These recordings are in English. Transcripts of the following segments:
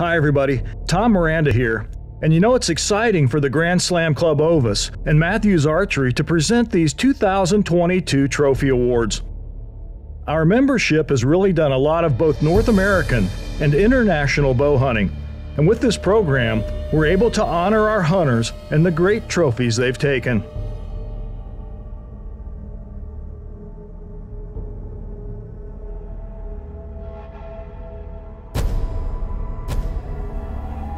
Hi, everybody. Tom Miranda here. And you know it's exciting for the Grand Slam Club Ovis and Mathews Archery to present these 2022 trophy awards. Our membership has really done a lot of both North American and international bow hunting, and with this program, we're able to honor our hunters and the great trophies they've taken.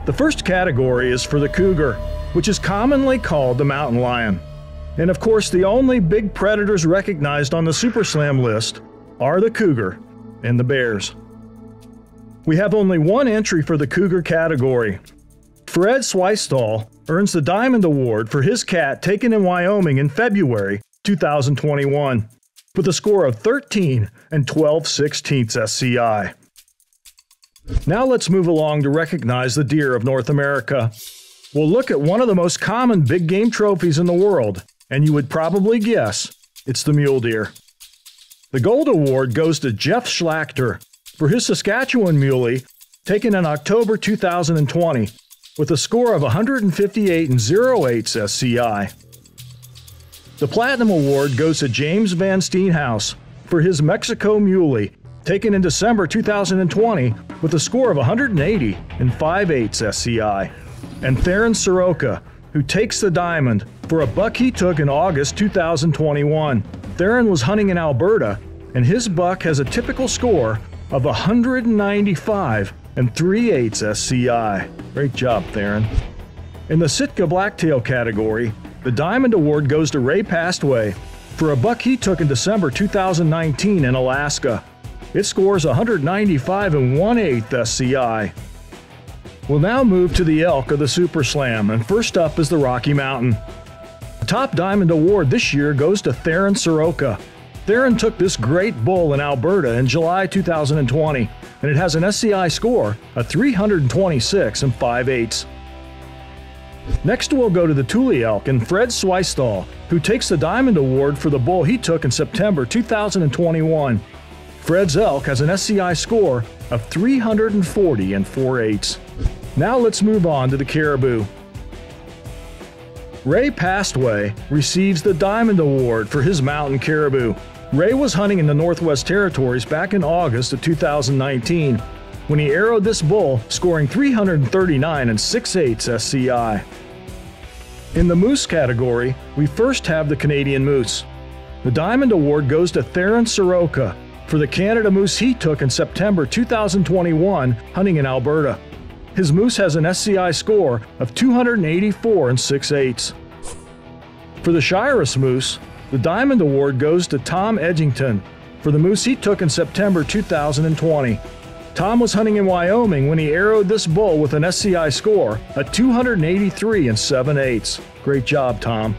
The first category is for the cougar, which is commonly called the mountain lion. And of course, the only big predators recognized on the Super Slam list are the cougar and the bears. We have only one entry for the cougar category. Fred Swistall earns the Diamond Award for his cat taken in Wyoming in February 2021 with a score of 13 and 12 16ths SCI. Now let's move along to recognize the deer of North America. We'll look at one of the most common big game trophies in the world, and you would probably guess it's the mule deer. The gold award goes to Jeff Schlachter for his Saskatchewan muley taken in October 2020 with a score of 158 and 08 SCI. The platinum award goes to James Van Steenhouse for his Mexico muley taken in December 2020 with a score of 180 and 5 8 SCI. And Theron Soroka, who takes the diamond for a buck he took in August 2021. Theron was hunting in Alberta, and his buck has a typical score of 195 and 3 8 SCI. Great job, Theron. In the Sitka Blacktail category, the Diamond Award goes to Ray Pastway for a buck he took in December 2019 in Alaska. It scores 195 and 1 8 SCI. We'll now move to the elk of the Super Slam, and first up is the Rocky Mountain. The top diamond award this year goes to Theron Soroka. Theron took this great bull in Alberta in July 2020, and it has an SCI score of 326 and 5 8 Next, we'll go to the Tule elk and Fred Swistall, who takes the Diamond Award for the bull he took in September 2021. Fred's elk has an SCI score of 340 and 4 8 Now let's move on to the caribou. Ray Pastway receives the Diamond Award for his mountain caribou. Ray was hunting in the Northwest Territories back in August of 2019 when he arrowed this bull, scoring 339 and 6 8 SCI. In the moose category, we first have the Canadian moose. The Diamond Award goes to Theron Soroka, for the Canada moose he took in September 2021 hunting in Alberta. His moose has an SCI score of 284 and 6 8 For the Shiras moose, the Diamond Award goes to Tom Edgington for the moose he took in September 2020. Tom was hunting in Wyoming when he arrowed this bull with an SCI score of 283 and 7 8 Great job, Tom.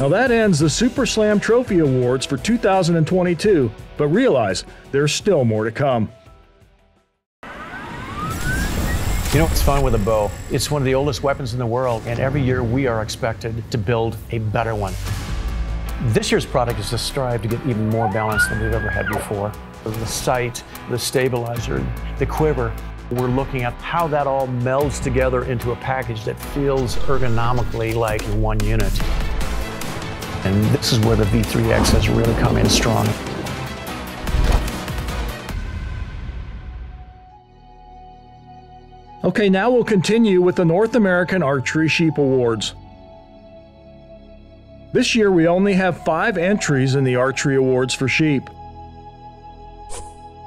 Now that ends the Super Slam Trophy Awards for 2022, but realize there's still more to come. You know what's fun with a bow? It's one of the oldest weapons in the world, and every year we are expected to build a better one. This year's product is to strive to get even more balance than we've ever had before. The sight, the stabilizer, the quiver, we're looking at how that all melds together into a package that feels ergonomically like one unit. And this is where the V3X has really come in strong. Okay, now we'll continue with the North American Archery Sheep Awards. This year we only have five entries in the Archery Awards for sheep.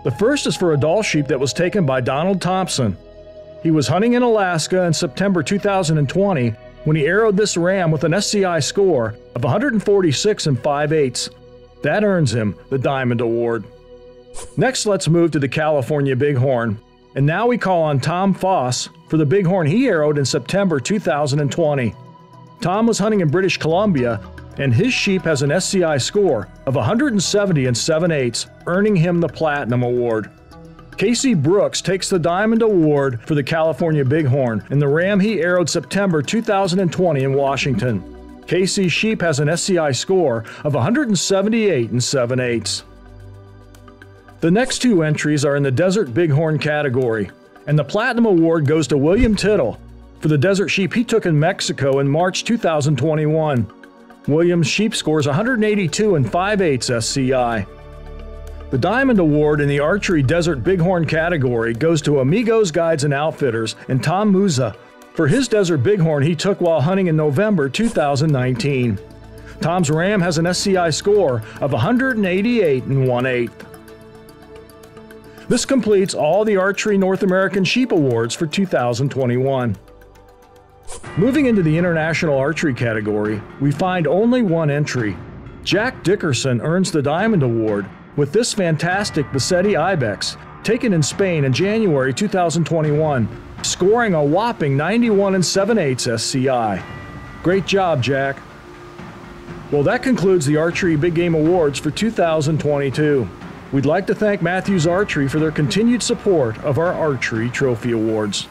The first is for a Dall sheep that was taken by Donald Thompson. He was hunting in Alaska in September 2020 when he arrowed this ram with an SCI score of 146 and 5 8 That earns him the Diamond Award. Next, let's move to the California Bighorn. And now we call on Tom Foss for the bighorn he arrowed in September 2020. Tom was hunting in British Columbia, and his sheep has an SCI score of 170 and 7 8 earning him the Platinum Award. Casey Brooks takes the Diamond Award for the California Bighorn in the ram he arrowed September 2020 in Washington. Casey's sheep has an SCI score of 178 and 7 8 The next two entries are in the Desert Bighorn category. And the Platinum Award goes to William Tittle for the desert sheep he took in Mexico in March 2021. Williams' sheep scores 182 and 5 8 SCI. The Diamond Award in the Archery Desert Bighorn category goes to Amigos Guides and Outfitters and Tom Musa for his Desert Bighorn he took while hunting in November 2019. Tom's Ram has an SCI score of 188 and 1 8 This completes all the Archery North American Sheep Awards for 2021. Moving into the International Archery category, we find only one entry. Jack Dickerson earns the Diamond Award with this fantastic Beceite Ibex, taken in Spain in January 2021, scoring a whopping 91 and 7 8 SCI. Great job, Jack. Well, that concludes the Archery Big Game Awards for 2022. We'd like to thank Mathews Archery for their continued support of our Archery Trophy Awards.